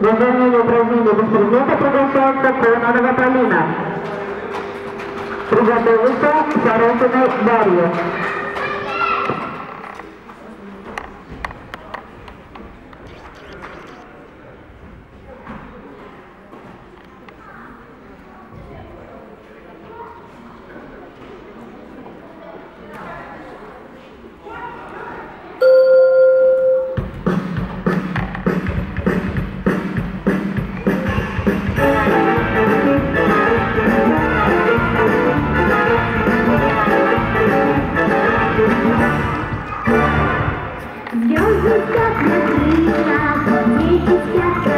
Governo Brasília, Vicente Provençal, socorro Nova Catalina. Brigadeiro Sarante Dário. Звезды спят на крыльях, дети спят